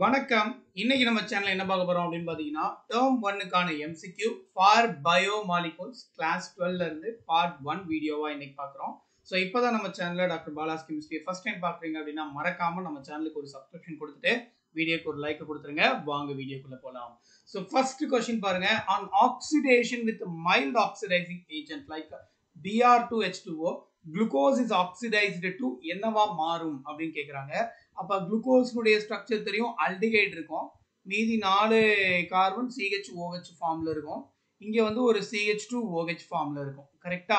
வணக்கம். இன்னைக்கு நம்ம சேனல் என்ன பார்க்க போறோம் அப்படின்னு பாத்தீங்கன்னா டேர்ம் ஒன்னுக்கான MCQ for biomolecules class டுவெல்ல இருந்து பார்ட் ஒன் வீடியோவா இன்னைக்கு பார்க்குறோம். ஸோ இப்போதான் நம்ம சேனல்ல doctor Bala's chemistry first time பார்க்குறீங்க அப்படின்னா மறக்காம நம்ம சேனலுக்கு ஒரு சப்ஸ்கிரிப்ஷன் கொடுத்துட்டு வீடியோக்கு ஒரு லைக் கொடுத்துருங்க. வாங்க வீடியோக்குள்ள போலாம். ஸோ ஃபர்ஸ்ட் கொஸ்டின் பாருங்க. On oxidation with mild oxidising agent like BR two H two O glucose is oxidised to என்னவா மாறும் அப்படின்னு கேட்குறாங்க அப்போ குளுக்கோஸ்னுடைய ஸ்ட்ரக்சர் தெரியும் அல்டிகைட் இருக்கும். மீதி நாலு கார்பன் சிஹெச் ஓஹெச் ஃபார்ம்ல இருக்கும். இங்கே வந்து ஒரு சிஹெச் டூ ஓஹெச் ஃபார்ம்ல இருக்கும். கரெக்டா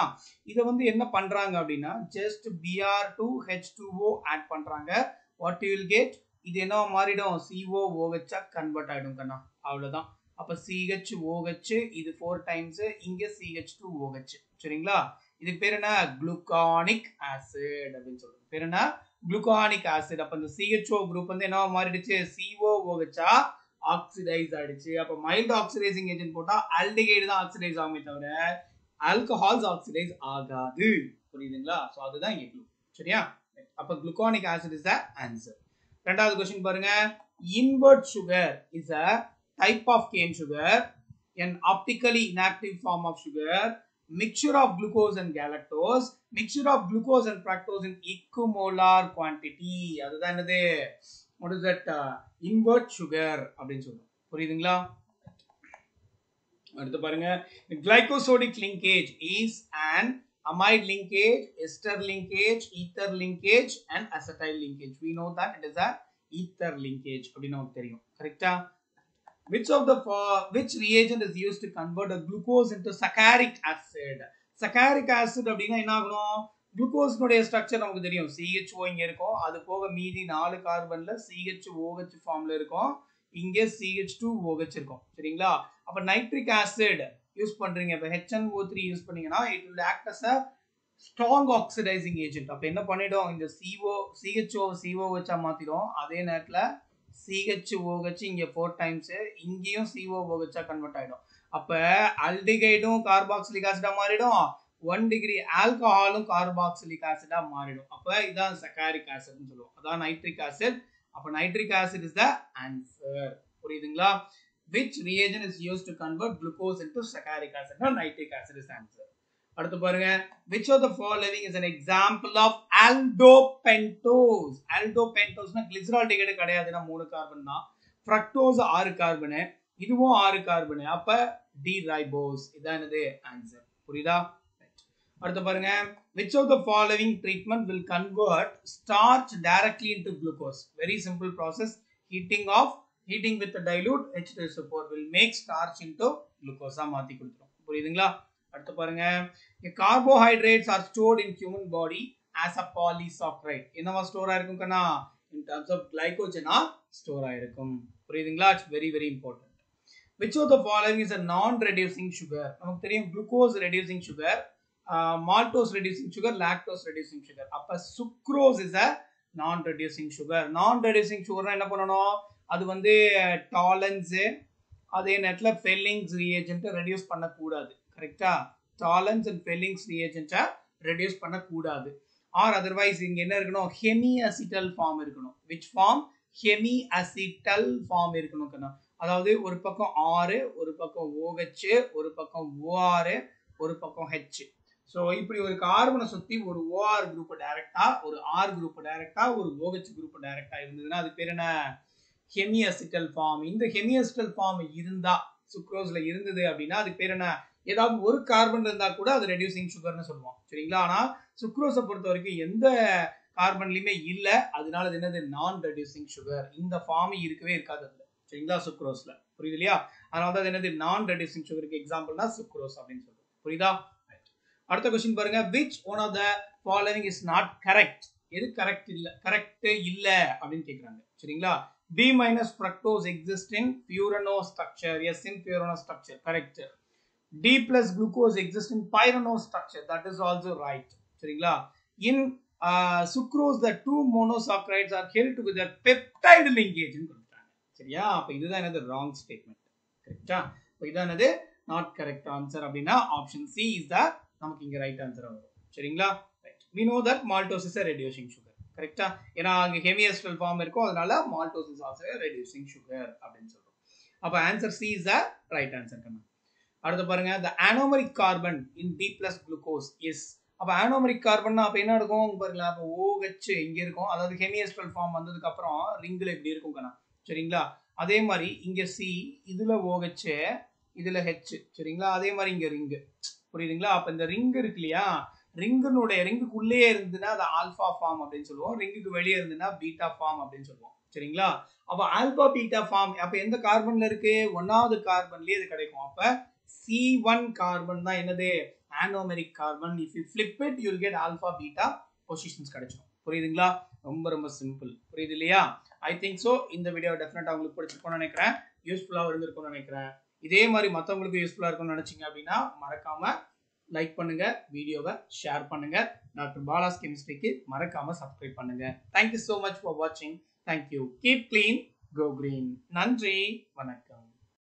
இதை வந்து என்ன பண்ணுறாங்க அப்படின்னா just BR two H two O add பண்ணுறாங்க வாட் யூ வில் கெட் இது என்ன மாறிடும்? சிஓ ஓஹெச்சா கன்வெர்ட் ஆகிடும் கண்ணா. அவ்வளோதான் அப்போ சிஹெச் ஓஹெச் இது ஃபோர் டைம்ஸ் இங்கே சிஹெச் டூ ஓஹெச் சரிங்களா? இதுக்கு பேர் என்ன? குளுக்கானிக் ஆசிட் அப்படின்னு சொல்றது பேர் என்ன? குளுக்கானிக் ஆசிட் அப்போ இந்த சிஹெச்ஓ குரூப் வந்து என்ன மாறிடுச்சு? சிஓ ஓஹெச்சா ஆக்சிடைஸ் ஆயிடுச்சு. அப்போ மைல்டு ஆக்சிடைசிங் ஏஜென்ட் போட்டால் ஆல்டிகைடு தான் ஆக்சிடைஸ் ஆகுமே தவிர ஆல்கஹால்ஸ் ஆக்சிடைஸ் ஆகாது. புரியுதுங்களா? ஸோ அதுதான் இங்கே க்ளூ சரியா? அப்போ gluconic acid is the answer ரெண்டாவது கொஸ்டின் பாருங்க. Invert sugar is a type of cane sugar an optically inactive form of sugar. Mixture of glucose and galactose mixture of glucose and fructose in equimolar quantity அதுதான் என்னது what is that uh, invert sugar அப்படின்னு சொல்றோம் புரியுதுங்களா அடுத்து பாருங்க glycosodic linkage is an amide linkage ester linkage ether linkage and acetyl linkage we know that it is a ether linkage அப்படின்னு நமக்கு தெரியும் கரெக்டா which of the fo- which reagent is used to convert a glucose into saccharic acid? Saccharic acid அப்படின்னா என்ன ஆகணும்? குளுக்கோஸ்னுடைய structure நமக்கு தெரியும். CHO இங்க இருக்கும். அது போக மீதி நாலு கார்பன்ல சிஹெச் ஓஹெச் ஃபார்ம்ல இருக்கும். இங்கே சிஹெச் டூ ஓஹெச் இருக்கும். சரிங்களா? அப்ப நைட்ரிக் ஆசிட் யூஸ் பண்றீங்க. இப்ப ஹெச்என் ஓ த்ரீ யூஸ் பண்ணீங்கன்னா it will act as a strong oxidising agent அப்ப என்ன பண்ணிடும்? இந்த சிஓ சிஹெச்ஓ சிஓ வச்சா மாத்திடும். அதே நேரத்துல சிஹெச் ஓஹெச் இங்கே ஃபோர் டைம்ஸு இங்கேயும் சிஓ ஓஹெச்சாக கன்வெர்ட் ஆகிடும் அப்போ அல்டிகைடும் கார்பாக்சிலிக் ஆசிடாக மாறிடும். ஒன் டிகிரி ஆல்கஹாலும் கார்பாக்சிலிக் ஆசிடாக மாறிடும். அப்போ இதான் சக்காரிக் ஆசிட்னு சொல்லுவோம். அதான் நைட்ரிக் ஆசிட் அப்போ nitric acid is the answer புரியுதுங்களா? Which reagent is use to convert glucose into saccharic ஆசிட்னா nitric acid is answer அடுத்து பாருங்க which of the following is an example of aldopentoses ஆல்டோபென்டோஸ்னா glycerol டிகேட் கிடையாதுன்னா மூணு கார்பன் தான் fructose ஆறு carbon இதுவும் ஆறு கார்பனு அப்ப டி ரைபோஸ் இதான் என்னது ஆன்சர் புரியுதா அடுத்து பாருங்க which of the following treatment will convert starch directly into glucose very simple process heating of heating with dilute H two S O four will make starch into குளுக்கோஸா மாத்தி கொடுத்துரும் புரியுதுங்களா அடுத்து பாருங்க. Carbohydrates are stored in human body as a polysaccharide என்னவா store ஆயிருக்கும் கண்ணா? In terms of கிளைகோஜனா ஸ்டோர் ஆயிருக்கும். புரியுதுங்களா? It's very very important which of the following is a non reducing sugar நமக்கு தெரியும் glucose reducing sugar maltose reducing sugar lactose reducing sugar அப்போ sucrose is a non reducing sugar non reducing சுகர்னா என்ன பண்ணணும்? அது வந்து டாலன்ஸு அதே நேரத்தில் ஃபெல்லிங்ஸ் ரியேஜென்ட்டை ரெடியூஸ் பண்ணக்கூடாது. கரெக்டா டாலன்ஸ் அண்ட் ஃபெல்லிங்ஸ் ரியேஜென்ட்டை ரெடியூஸ் பண்ணக்கூடாது. ஆர் அதர்வைஸ் இங்கே என்ன இருக்கணும்? ஹெமி அசிட்டல் ஃபார்ம் இருக்கணும். Which form hemiacetal form இருக்கணும் கண்ணா. அதாவது ஒரு பக்கம் ஆறு ஒரு பக்கம் ஓஹெச் ஒரு பக்கம் ஓஆர் ஒரு பக்கம் ஹெச் ஸோ இப்படி ஒரு கார்பனை சுற்றி ஒரு ஓஆர் குரூப் டைரக்டா ஒரு ஆர் குரூப் டைரக்டா ஒரு ஓஹெச் குரூப் டைரக்டா இருந்ததுன்னா அது பேர் என்ன? ஹெமியசிட்டல் ஃபார்ம் இந்த ஹெமியசிட்டல் ஃபார்ம் இருந்தா சுக்ரோஸ்ல இருந்தது அப்படின்னா அதுக்கு பேர் என்ன? ஏதாவது ஒரு கார்பன் இருந்தால் கூட அது ரெடியூசிங் சுகர்னு சொல்லுவோம். சரிங்களா? ஆனால் சுக்ரோஸை பொறுத்த வரைக்கும் எந்த கார்பன்லையுமே இல்லை. அதனால அது என்னது? நான் ரெடியூசிங் சுகர் இந்த ஃபார்ம் இருக்கவே இருக்காது அதில். சரிங்களா? சுக்ரோஸில் புரியுது இல்லையா? அதனால தான் அது என்னது? நான் ரெடியூசிங் சுகருக்கு எக்ஸாம்பிள்னா சுக்ரோஸ் அப்படின்னு சொல்லுவோம் புரியுதா? அடுத்த கொஸ்டின் பாருங்க. Which one of the following is not correct எது கரெக்ட் இல்லை? கரெக்டே இல்லை அப்படின்னு கேட்குறாங்க சரிங்களா? B minus fructose exist in purano structure. Yes, in purano structure. Correct. D plus glucose exist in pyrano structure. That is also right. சரிங்களா? In sucrose the two two monosaccharides are held peptide லிங்கேஜ்னு linkage கொடுத்தாங்க சரியா? அப்போ இதுதான் என்னது? Wrong statement கரெக்டா அப்ப இதான் என்னது? நாட் கரெக்ட் ஆன்சர் அப்படின்னா ஆப்ஷன் சி இஸ் த நமக்கு இங்க ரைட் ஆன்சர் வரும். சரிங்களா? Right we know that maltose is a reducing sugar. கரெக்டா ஏன்னா அங்க ஹெமியஸ்டல் ஃபார்ம் இருக்கும் அதனால maltose is is also reducing sugar அப்படின்னு சொல்றோம். அப்போ answer C is the right answer கண்ணா அடுத்து பாருங்க the anomeric carbon in D plus glucose is அப்போ ஆனோமரிக் கார்பன்னா அப்போ என்ன இருக்கும் பாருங்களா அப்போ ஓஹெச் இங்கே இருக்கும். அதாவது ஹெமியஸ்ட்ரல் ஃபார்ம் வந்ததுக்கு அப்புறம் இப்படி இருக்கும் கண்ணா. சரிங்களா? அதே மாதிரி இங்கே சி இதில் ஓஹெச் இதில் ஹெச் சரிங்களா? அதே மாதிரி இங்கே ரிங்கு. புரியுதுங்களா? அப்போ இந்த ரிங் இருக்கு இல்லையா? ரிங்குனுடைய ரிங்குக்குள்ளேயே இருந்துன்னா அது ஆல்ஃபா ஃபார்ம் அப்படின்னு சொல்லுவோம். ரிங்குக்கு வெளியே இருந்துன்னா பீட்டா ஃபார்ம் அப்படின்னு சொல்லுவோம். சரிங்களா? அப்போ ஆல்பா பீட்டா ஃபார்ம் அப்போ எந்த கார்பன்ல இருக்கு? ஒன்னாவது கார்பன்லயே இது கிடைக்கும். அப்போ சி ஒன் கார்பன் தான் என்னது? Anomeric carbon if you flip it you'll get alpha beta positions கிடைச்சிடும் புரியுதுங்களா? ரொம்ப ரொம்ப சிம்பிள் புரியுது இல்லையா? ஐ திங்க் ஸோ இந்த வீடியோ டெஃபினட்டாக உங்களுக்கு பிடிச்சிருக்கும்னு நினைக்கிறேன். யூஸ்ஃபுல்லாக இருந்திருக்கும்னு நினைக்கிறேன். இதே மாதிரி மற்றவங்களுக்கு யூஸ்ஃபுல்லாக இருக்கும்னு நினச்சிங்க அப்படின்னா மறக்காம லைக் பண்ணுங்க வீடியோவை ஷேர் பண்ணுங்க. டாக்டர் பாலாஸ் கெமிஸ்ட்ரிக்கு மறக்காம சப்ஸ்கிரைப் பண்ணுங்க. Thank you so much for வாட்சிங் thank you keep clean go green நன்றி. வணக்கம்.